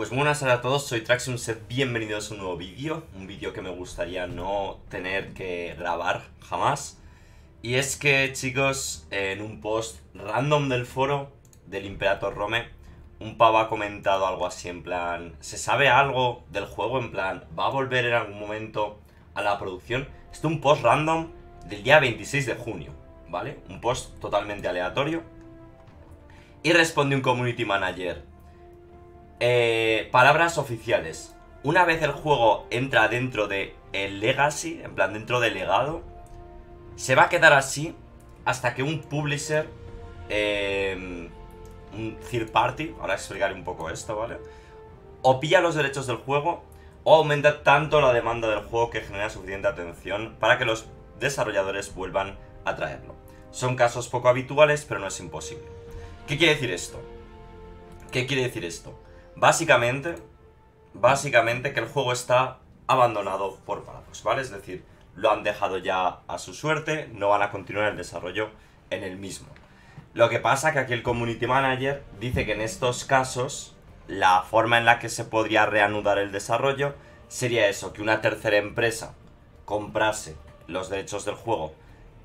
Pues buenas a todos, soy Traxium Set, bienvenidos a un nuevo vídeo, un vídeo que me gustaría no tener que grabar jamás. Y es que chicos, en un post random del foro del Imperator Rome, un pavo ha comentado algo así en plan, ¿se sabe algo del juego? En plan, ¿va a volver en algún momento a la producción? Esto es un post random del día 26 de junio, ¿vale? Un post totalmente aleatorio. Y responde un community manager, eh, palabras oficiales. Una vez el juego entra dentro de el Legacy, en plan dentro del legado, se va a quedar así hasta que un publisher, eh, un third party, ahora explicaré un poco esto, ¿vale? O pilla los derechos del juego o aumenta tanto la demanda del juego que genera suficiente atención para que los desarrolladores vuelvan a traerlo. Son casos poco habituales, pero no es imposible. ¿Qué quiere decir esto? ¿Qué quiere decir esto? Básicamente, básicamente que el juego está abandonado por Paradox, ¿vale? Es decir, lo han dejado ya a su suerte, no van a continuar el desarrollo en el mismo. Lo que pasa que aquí el Community Manager dice que en estos casos la forma en la que se podría reanudar el desarrollo sería eso, que una tercera empresa comprase los derechos del juego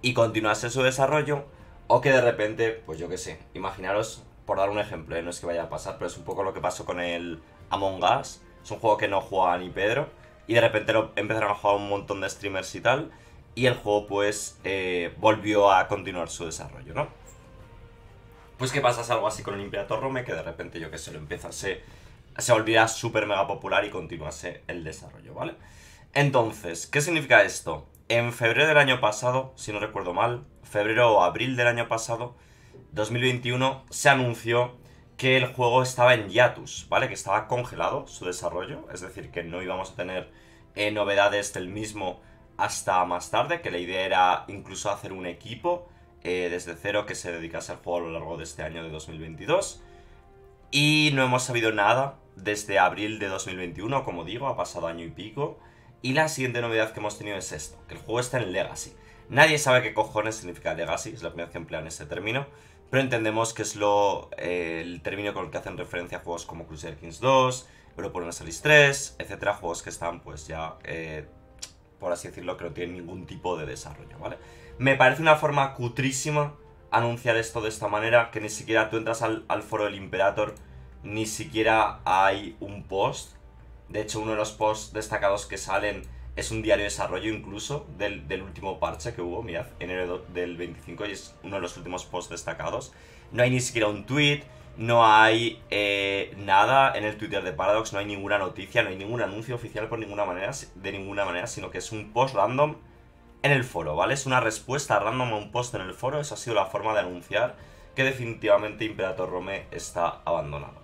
y continuase su desarrollo o que de repente, pues yo qué sé, imaginaros por dar un ejemplo, ¿eh? no es que vaya a pasar, pero es un poco lo que pasó con el Among Us. Es un juego que no jugaba ni Pedro. Y de repente lo empezaron a jugar un montón de streamers y tal. Y el juego pues eh, volvió a continuar su desarrollo, ¿no? Pues que pasase algo así con el Imperator Rome, que de repente yo que sé, lo empiezase, se volviera súper mega popular y continuase el desarrollo, ¿vale? Entonces, ¿qué significa esto? En febrero del año pasado, si no recuerdo mal, febrero o abril del año pasado, 2021 se anunció que el juego estaba en hiatus, ¿vale? Que estaba congelado su desarrollo, es decir, que no íbamos a tener eh, novedades del mismo hasta más tarde, que la idea era incluso hacer un equipo eh, desde cero que se dedicase al juego a lo largo de este año de 2022. Y no hemos sabido nada desde abril de 2021, como digo, ha pasado año y pico. Y la siguiente novedad que hemos tenido es esto, que el juego está en Legacy. Nadie sabe qué cojones significa Legacy, es la primera vez que emplean ese término pero entendemos que es lo, eh, el término con el que hacen referencia a juegos como Crusader Kings 2, Europa Universalis 3, etcétera, juegos que están pues ya, eh, por así decirlo, que no tienen ningún tipo de desarrollo, ¿vale? Me parece una forma cutrísima anunciar esto de esta manera, que ni siquiera tú entras al, al foro del Imperator, ni siquiera hay un post. De hecho, uno de los posts destacados que salen es un diario de desarrollo incluso del, último parche que hubo, mirad, enero del 25 y es uno de los últimos posts destacados. No hay ni siquiera un tweet, no hay eh, nada en el Twitter de Paradox, no hay ninguna noticia, no hay ningún anuncio oficial por ninguna manera, de ninguna manera, sino que es un post random en el foro, ¿vale? Es una respuesta random a un post en el foro, esa ha sido la forma de anunciar que definitivamente Imperator Rome está abandonado.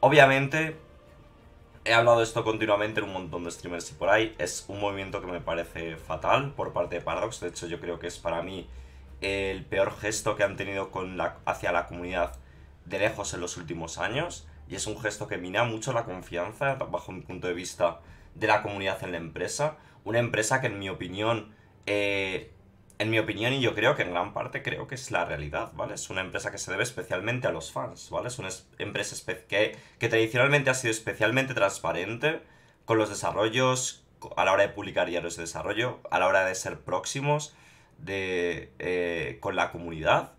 Obviamente, He hablado de esto continuamente en un montón de streamers y por ahí. Es un movimiento que me parece fatal por parte de Paradox. De hecho, yo creo que es para mí el peor gesto que han tenido con la, hacia la comunidad de lejos en los últimos años. Y es un gesto que mina mucho la confianza, bajo mi punto de vista, de la comunidad en la empresa. Una empresa que, en mi opinión, eh, en mi opinión, y yo creo que en gran parte creo que es la realidad, ¿vale? Es una empresa que se debe especialmente a los fans, ¿vale? Es una empresa que, que tradicionalmente ha sido especialmente transparente con los desarrollos, a la hora de publicar diarios de desarrollo, a la hora de ser próximos de, eh, con la comunidad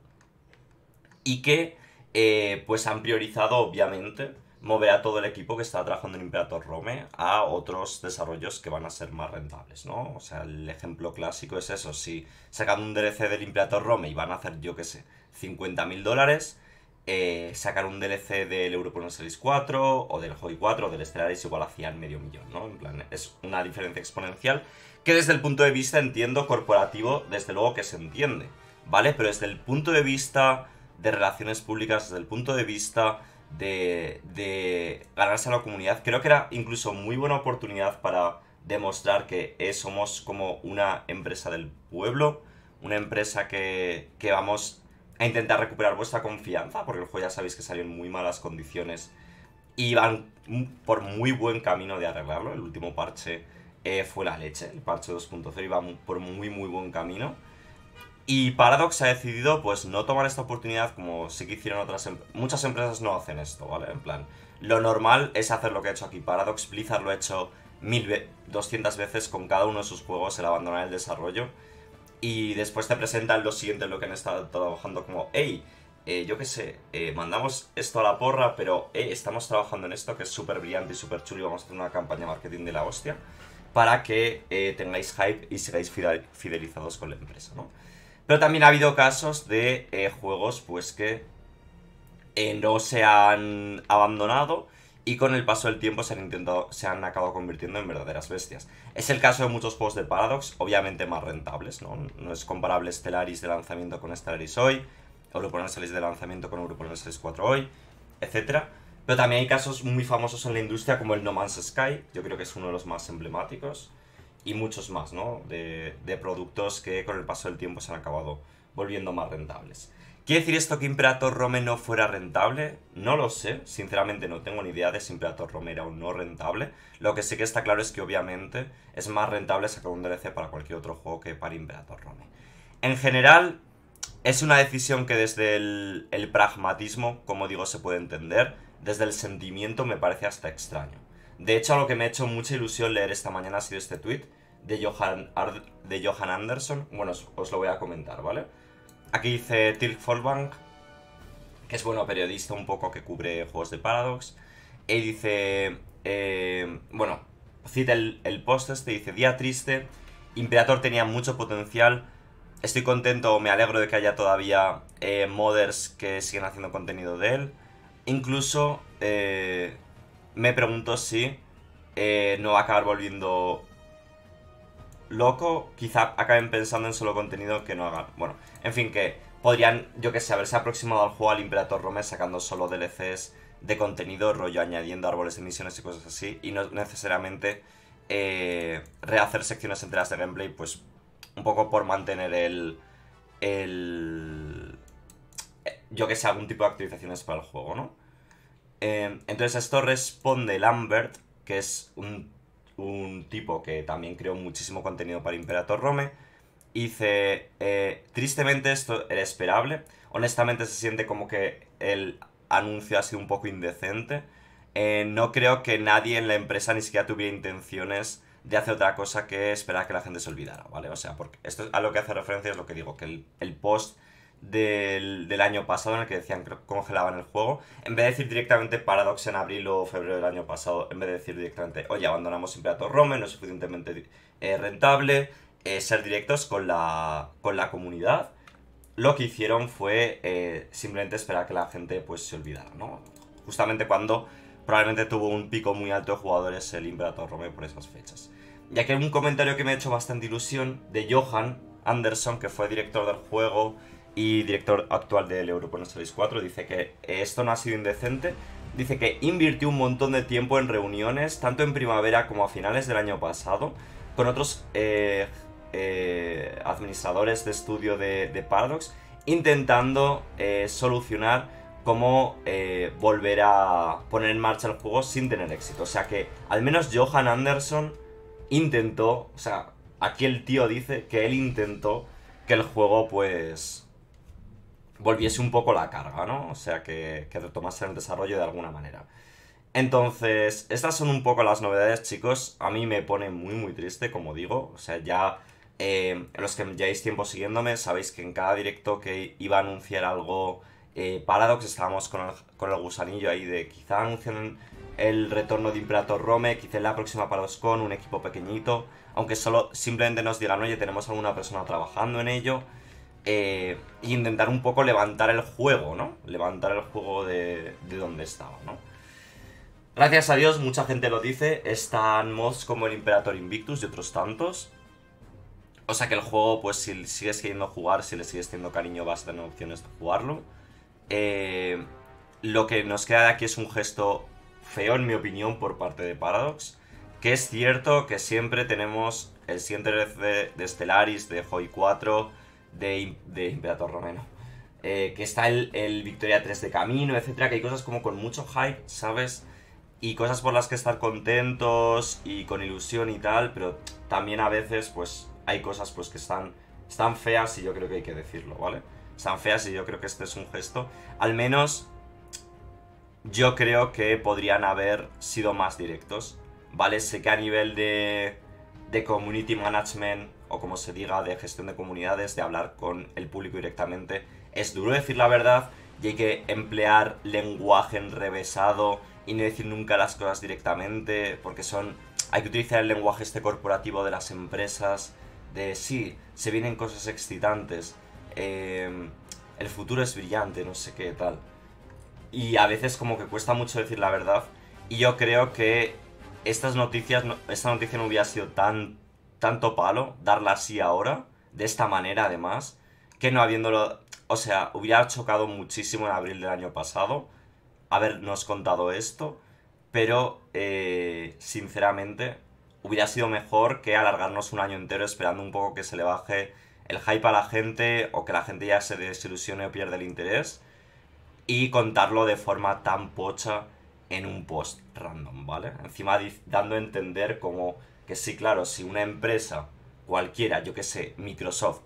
y que eh, pues han priorizado obviamente mover a todo el equipo que está trabajando en Imperator Rome a otros desarrollos que van a ser más rentables, ¿no? O sea, el ejemplo clásico es eso, si sacan un DLC del Imperator Rome y van a hacer, yo qué sé, 50.000 dólares, eh, sacar un DLC del Europa Series 4 o del Hoi 4 o del Stellaris igual hacían medio millón, ¿no? En plan, es una diferencia exponencial que desde el punto de vista, entiendo, corporativo, desde luego que se entiende, ¿vale? Pero desde el punto de vista de relaciones públicas, desde el punto de vista de, ganarse a la comunidad. Creo que era incluso muy buena oportunidad para demostrar que somos como una empresa del pueblo, una empresa que, que, vamos a intentar recuperar vuestra confianza, porque el juego ya sabéis que salió en muy malas condiciones y van por muy buen camino de arreglarlo. El último parche eh, fue la leche, el parche 2.0 iba por muy muy buen camino. Y Paradox ha decidido, pues, no tomar esta oportunidad como sí que hicieron otras empresas. Muchas empresas no hacen esto, ¿vale? En plan, lo normal es hacer lo que ha hecho aquí Paradox. Blizzard lo ha hecho mil 200 veces con cada uno de sus juegos, el abandonar el desarrollo. Y después te presentan lo siguiente, lo que han estado trabajando como, hey, eh, yo qué sé, eh, mandamos esto a la porra, pero hey, estamos trabajando en esto que es súper brillante y súper chulo y vamos a hacer una campaña marketing de la hostia para que eh, tengáis hype y sigáis fidelizados con la empresa, ¿no? Pero también ha habido casos de juegos pues que no se han abandonado y con el paso del tiempo se han intentado, se han acabado convirtiendo en verdaderas bestias. Es el caso de muchos juegos de Paradox, obviamente más rentables, ¿no? No es comparable Stellaris de lanzamiento con Stellaris hoy, Europolar Series de lanzamiento con Europolar Series 4 hoy, etc. Pero también hay casos muy famosos en la industria como el No Man's Sky, yo creo que es uno de los más emblemáticos, y muchos más, ¿no? De, productos que con el paso del tiempo se han acabado volviendo más rentables. ¿Quiere decir esto que Imperator Rome no fuera rentable? No lo sé, sinceramente no tengo ni idea de si Imperator Rome era o no rentable. Lo que sí que está claro es que obviamente es más rentable sacar un DLC para cualquier otro juego que para Imperator Rome. En general, es una decisión que desde el, pragmatismo, como digo, se puede entender. Desde el sentimiento me parece hasta extraño. De hecho, lo que me ha hecho mucha ilusión leer esta mañana ha sido este tweet de Johan, de Johan Anderson. Bueno, os, lo voy a comentar, ¿vale? Aquí dice Tilk Folbank, que es bueno periodista un poco que cubre juegos de Paradox. Y dice, eh, bueno, cita el, el post este, dice, día triste, Imperator tenía mucho potencial, Estoy contento, me alegro de que haya todavía eh, modders que siguen haciendo contenido de él. Incluso eh, me pregunto si eh, no va a acabar volviendo loco. Quizá acaben pensando en solo contenido que no hagan. Bueno, en fin, que podrían, yo que sé, haberse aproximado al juego al Imperator Rome sacando solo DLCs de contenido, rollo añadiendo árboles de misiones y cosas así. Y no necesariamente rehacer secciones enteras de gameplay, pues un poco por mantener el, el yo que sé, algún tipo de actualizaciones para el juego, ¿no? Eh, entonces esto responde Lambert, que es un, un, tipo que también creó muchísimo contenido para Imperator Rome. Dice, eh, tristemente esto era esperable. Honestamente se siente como que el anuncio ha sido un poco indecente. Eh, no creo que nadie en la empresa ni siquiera tuviera intenciones de hacer otra cosa que esperar que la gente se olvidara, ¿vale? O sea, porque esto a lo que hace referencia es lo que digo, que el, post del, año pasado en el que decían que congelaban el juego, en vez de decir directamente Paradox en abril o febrero del año pasado, en vez de decir directamente, oye, abandonamos Imperator Rome, no es suficientemente eh, rentable, eh, ser directos con la, con la comunidad, lo que hicieron fue eh, simplemente esperar que la gente pues se olvidara, ¿no? Justamente cuando probablemente tuvo un pico muy alto de jugadores el Imperator Rome por esas fechas. Ya que un comentario que me ha hecho bastante ilusión de Johan Anderson, que fue director del juego y director actual del Europa Series 4, dice que esto no ha sido indecente. Dice que invirtió un montón de tiempo en reuniones, tanto en primavera como a finales del año pasado, con otros eh, eh, administradores de estudio de, Paradox, intentando eh, solucionar cómo eh, volver a poner en marcha el juego sin tener éxito. O sea que al menos Johan Anderson intentó, o sea, aquí el tío dice que él intentó que el juego pues volviese un poco la carga, ¿no? O sea, que, que retomase el desarrollo de alguna manera. Entonces, estas son un poco las novedades, chicos. A mí me pone muy, muy triste, como digo. O sea, ya eh, los que lleváis tiempo siguiéndome, sabéis que en cada directo que iba a anunciar algo eh, Paradox estábamos con el, gusanillo ahí de quizá anuncien el retorno de Imperator Rome, quizá en la próxima con un equipo pequeñito, aunque solo simplemente nos digan, oye, tenemos alguna persona trabajando en ello, e intentar un poco levantar el juego, ¿no? Levantar el juego de, de donde estaba, ¿no? Gracias a Dios, mucha gente lo dice, están mods como el Imperator Invictus y otros tantos. O sea que el juego, pues si sigues queriendo jugar, si le sigues teniendo cariño, vas a tener opciones de jugarlo. Eh, lo que nos queda de aquí es un gesto feo, en mi opinión, por parte de Paradox. Que es cierto que siempre tenemos el siguiente de, de Stellaris, de Hoi 4, de, de Imperator Romano. Eh, que está el, el, Victoria 3 de camino, etcétera, que hay cosas como con mucho hype, ¿sabes? Y cosas por las que estar contentos y con ilusión y tal, pero también a veces, pues, hay cosas pues que están están feas y yo creo que hay que decirlo, ¿vale? Están feas y yo creo que este es un gesto. Al menos yo creo que podrían haber sido más directos, ¿vale? Sé que a nivel de, de community management o como se diga, de gestión de comunidades, de hablar con el público directamente, es duro decir la verdad y hay que emplear lenguaje enrevesado y no decir nunca las cosas directamente, porque son... Hay que utilizar el lenguaje este corporativo de las empresas, de sí, se vienen cosas excitantes, em, el futuro es brillante, no sé qué tal. Y a veces como que cuesta mucho decir la verdad. Y yo creo que estas noticias, esta noticia no hubiera sido tan, tanto palo, darla así ahora, de esta manera además, que no habiéndolo... O sea, hubiera chocado muchísimo en abril del año pasado habernos contado esto, pero eh, sinceramente hubiera sido mejor que alargarnos un año entero esperando un poco que se le baje el hype a la gente o que la gente ya se desilusione o pierda el interés y contarlo de forma tan pocha en un post random, ¿vale? Encima dando a entender como que sí, claro, si una empresa cualquiera, yo que sé, Microsoft,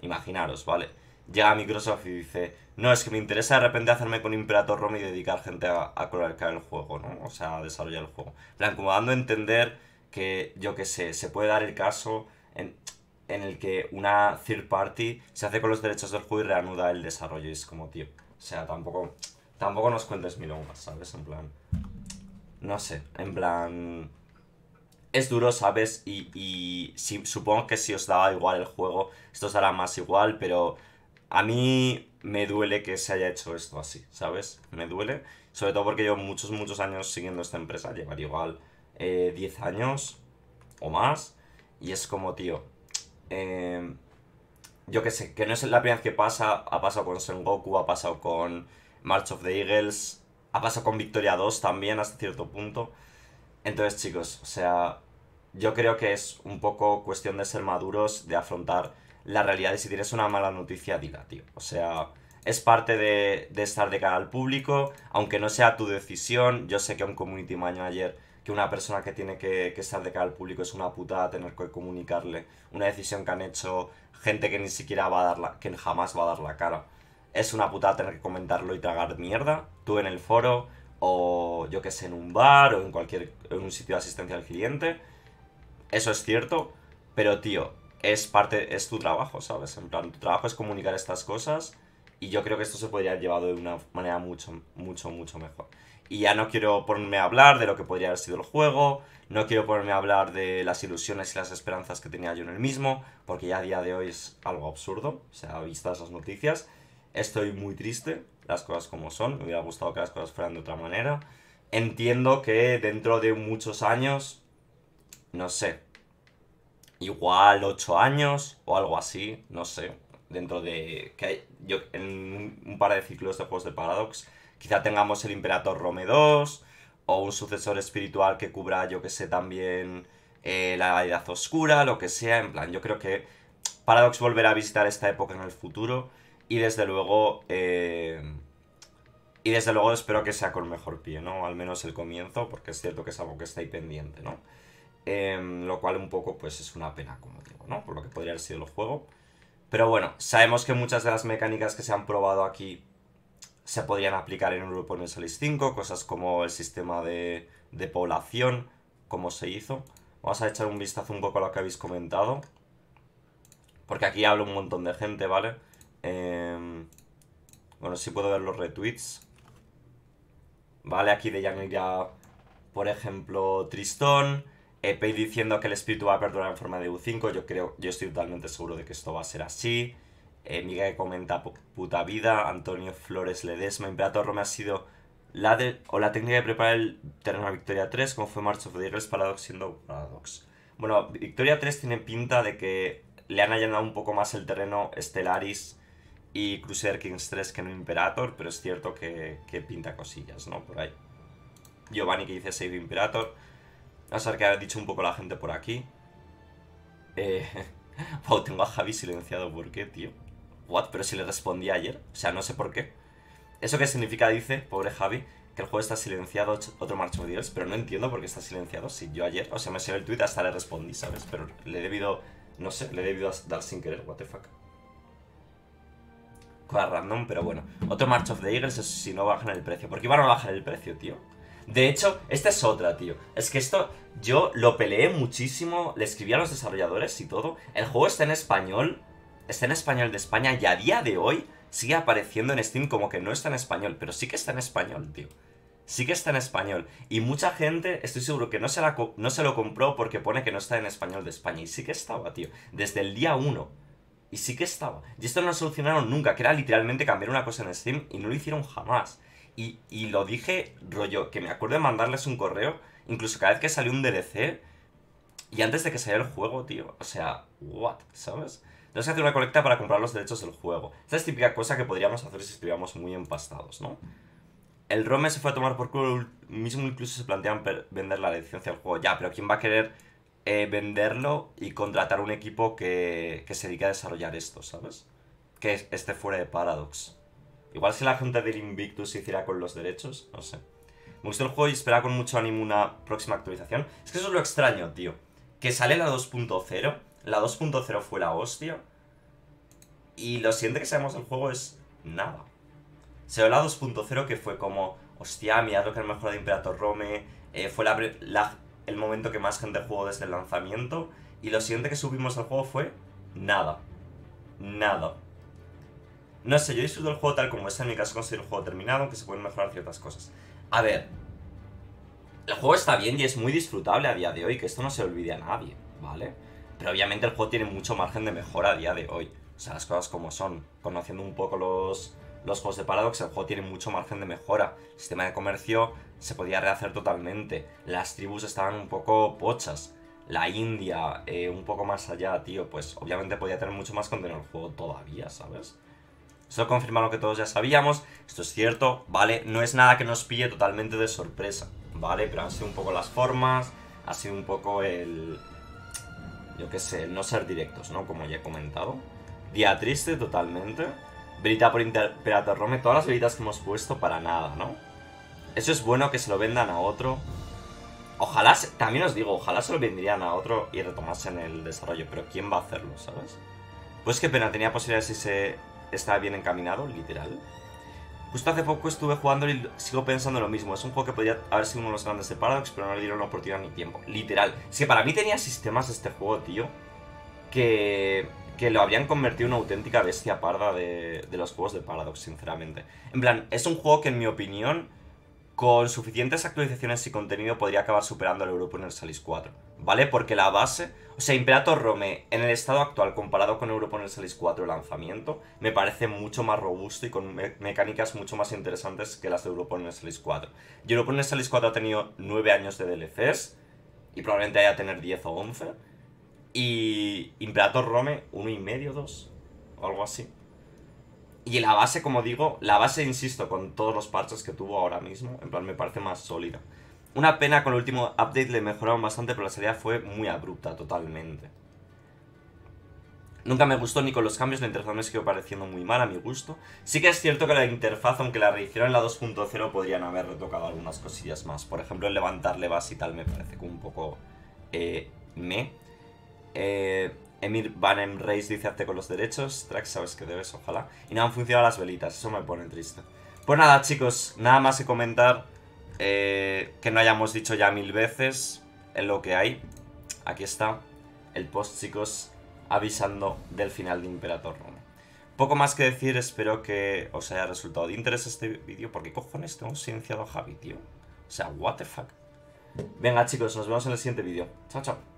imaginaros, ¿vale? Llega a Microsoft y dice, no, es que me interesa de repente hacerme con Imperator Rom y dedicar gente a, a el juego, ¿no? O sea, a desarrollar el juego. Plan, como dando a entender que, yo que sé, se puede dar el caso en, en el que una third party se hace con los derechos del juego y reanuda el desarrollo. Y es como, tío, o sea, tampoco, tampoco nos cuentes mil más, ¿sabes? En plan, no sé, en plan... Es duro, ¿sabes? Y, y supongo que si os daba igual el juego, esto os dará más igual, pero a mí me duele que se haya hecho esto así, ¿sabes? Me duele. Sobre todo porque llevo muchos, muchos años siguiendo esta empresa. Llevaría igual 10 eh, años o más. Y es como, tío. Eh, yo qué sé, que no es la primera vez que pasa. Ha pasado con Son Goku, ha pasado con March of the Eagles. Ha pasado con Victoria 2 también hasta cierto punto. Entonces, chicos, o sea, yo creo que es un poco cuestión de ser maduros, de afrontar la realidad y si tienes una mala noticia, diga, tío. O sea, es parte de, estar de cara al público, aunque no sea tu decisión. Yo sé que un community manager, que una persona que tiene que, estar de cara al público es una putada tener que comunicarle una decisión que han hecho gente que ni siquiera va a dar la, que jamás va a dar la cara. Es una putada tener que comentarlo y tragar mierda. Tú en el foro, o yo que sé, en un bar, o en cualquier, en un sitio de asistencia al cliente. Eso es cierto, pero tío, es parte, es tu trabajo, ¿sabes? En plan, tu trabajo es comunicar estas cosas y yo creo que esto se podría haber llevado de una manera mucho, mucho, mucho mejor. Y ya no quiero ponerme a hablar de lo que podría haber sido el juego, no quiero ponerme a hablar de las ilusiones y las esperanzas que tenía yo en el mismo, porque ya a día de hoy es algo absurdo, o sea, vistas esas noticias. Estoy muy triste, las cosas como son, me hubiera gustado que las cosas fueran de otra manera. Entiendo que dentro de muchos años, no sé, igual 8 años o algo así, no sé, dentro de que yo en un par de ciclos de juegos de Paradox, quizá tengamos el Imperator Rome 2 o un sucesor espiritual que cubra, yo que sé, también eh, la edad oscura, lo que sea, en plan, yo creo que Paradox volverá a visitar esta época en el futuro y desde luego... Eh, y desde luego espero que sea con mejor pie, ¿no? Al menos el comienzo, porque es cierto que es algo que está ahí pendiente, ¿no? Em, lo cual un poco pues es una pena, como digo, ¿no? Por lo que podría haber sido el juego. Pero bueno, sabemos que muchas de las mecánicas que se han probado aquí se podrían aplicar en Europa Solis 5, cosas como el sistema de, de población, como se hizo. Vamos a echar un vistazo un poco a lo que habéis comentado. Porque aquí hablo un montón de gente, ¿vale? Em, bueno, sí puedo ver los retweets. Vale, aquí de Yanira, por ejemplo, Tristón. Epey diciendo que el espíritu va a perdurar en forma de U5, yo creo, yo estoy totalmente seguro de que esto va a ser así. Eh, Miguel comenta puta vida, Antonio Flores Ledesma, Imperator Rome ha sido la o la técnica de preparar el terreno a Victoria 3, como fue March of the Eagles Paradox siendo Paradox. Bueno, Victoria 3 tiene pinta de que le han allanado un poco más el terreno Stellaris y Crusader Kings 3 que no Imperator, pero es cierto que, pinta cosillas, ¿no? Por ahí. Giovanni que dice Save Imperator. Vamos a ver qué ha dicho un poco la gente por aquí. Eh... wow, tengo a Javi silenciado. ¿Por qué, tío? What? Pero si le respondí ayer. O sea, no sé por qué. ¿Eso qué significa? Dice, pobre Javi, que el juego está silenciado, otro March Dios, pero no entiendo por qué está silenciado. Si yo ayer, o sea, me salió el tweet, hasta le respondí, ¿sabes? Pero le he debido No sé, le he debido dar sin querer, what the fuck. Random, pero bueno. Otro March of the Eagles es si no bajan el precio. Porque iban a bajar el precio, tío. De hecho, esta es otra, tío. Es que esto yo lo peleé muchísimo, le escribí a los desarrolladores y todo. El juego está en español, está en español de España y a día de hoy sigue apareciendo en Steam como que no está en español, pero sí que está en español, tío. Sí que está en español. Y mucha gente, estoy seguro que no se, no se lo compró porque pone que no está en español de España. Y sí que estaba, tío. Desde el día 1. Y sí que estaba. Y esto no lo solucionaron nunca, que era literalmente cambiar una cosa en Steam y no lo hicieron jamás. Y, y lo dije, rollo, que me acuerdo de mandarles un correo, incluso cada vez que salió un DLC, y antes de que saliera el juego, tío. O sea, what, ¿sabes? Tenemos que hacer una colecta para comprar los derechos del juego. Esta es típica cosa que podríamos hacer si estuviéramos muy empastados, ¿no? El Rome se fue a tomar por culo, mismo incluso se plantean vender la licencia del juego. Ya, pero ¿quién va a querer eh, venderlo y contratar un equipo que, que, se dedique a desarrollar esto, ¿sabes? Que esté fuera de Paradox. Igual si la gente del Invictus hiciera con los derechos, no sé. Me gustó el juego y espera con mucho ánimo una próxima actualización. Es que eso es lo extraño, tío. Que sale la 2.0, la 2.0 fue la hostia. Y lo siguiente que sabemos del juego es nada. Se ve la 2.0 que fue como, hostia, mirad lo que han mejorado Imperator Rome, eh, fue la, el momento que más gente jugó desde el lanzamiento, y lo siguiente que subimos al juego fue nada. Nada. No sé, yo disfruto el juego tal como es, en mi caso considero el juego terminado, aunque se pueden mejorar ciertas cosas. A ver, el juego está bien y es muy disfrutable a día de hoy, que esto no se olvide a nadie, ¿vale? Pero obviamente el juego tiene mucho margen de mejora a día de hoy. O sea, las cosas como son. Conociendo un poco los, los juegos de Paradox, el juego tiene mucho margen de mejora. El sistema de comercio se podía rehacer totalmente. Las tribus estaban un poco pochas. La India, eh, un poco más allá, tío, pues obviamente podía tener mucho más contenido en el juego todavía, ¿sabes? Esto confirma lo que todos ya sabíamos. Esto es cierto, ¿vale? No es nada que nos pille totalmente de sorpresa, ¿vale? Pero han sido un poco las formas, ha sido un poco el... Yo qué sé, no ser directos, ¿no? Como ya he comentado. Día triste totalmente. Verita por Imperator todas las veritas que hemos puesto para nada, ¿no? Eso es bueno que se lo vendan a otro. Ojalá, también os digo, ojalá se lo vendrían a otro y retomasen el desarrollo, pero ¿quién va a hacerlo, sabes? Pues qué pena, tenía posibilidades si se estaba bien encaminado, literal. Justo hace poco estuve jugando y sigo pensando lo mismo. Es un juego que podría haber sido uno de los grandes de Paradox, pero no le dieron la oportunidad ni tiempo. Literal. Es que para mí tenía sistemas este juego, tío, que que lo habrían convertido en una auténtica bestia parda de, los juegos de Paradox, sinceramente. En plan, es un juego que en mi opinión, con suficientes actualizaciones y contenido, podría acabar superando al Universalis 4, ¿vale? Porque la base, o sea, Imperator Rome, en el estado actual, comparado con Universalis 4 lanzamiento, me parece mucho más robusto y con mecánicas mucho más interesantes que las de Universalis 4. Y Universalis 4 ha tenido 9 años de DLCs, y probablemente haya tener 10 o 11, y Imperator Rome, uno y medio, dos, o algo así. Y la base, como digo, la base, insisto, con todos los parches que tuvo ahora mismo, en plan, me parece más sólida. Una pena con el último update le mejoraron bastante, pero la salida fue muy abrupta, totalmente. Nunca me gustó ni con los cambios, la interfaz me sigue pareciendo muy mal a mi gusto. Sí que es cierto que la interfaz, aunque la rehicieron en la 2.0, podrían haber retocado algunas cosillas más. Por ejemplo, el levantarle base y tal me parece como un poco... Eh, me. Eh, Emir Banem Reis dice hazte con los derechos. Trax, sabes que debes, ojalá. Y no han funcionado las velitas, eso me pone triste. Pues nada, chicos, nada más que comentar. Eh, que no hayamos dicho ya mil veces en lo que hay. Aquí está el post, chicos, avisando del final de Imperator Rome. Poco más que decir, espero que os haya resultado de interés este vídeo. ¿Por qué cojones tengo silenciado a Javi, tío? O sea, what the fuck. Venga, chicos, nos vemos en el siguiente vídeo. Chao, chao.